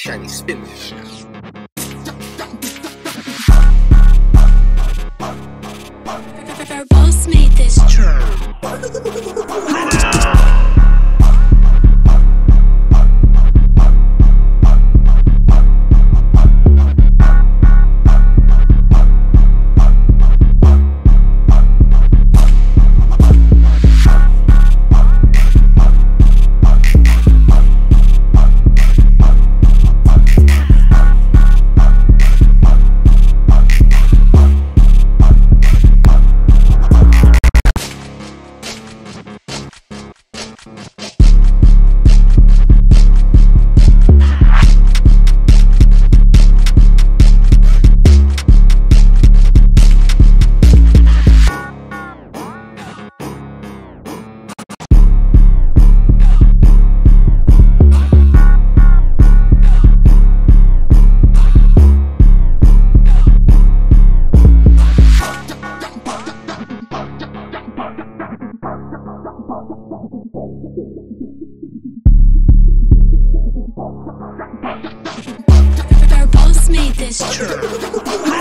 shiny spin this. Boss made this track. made this true.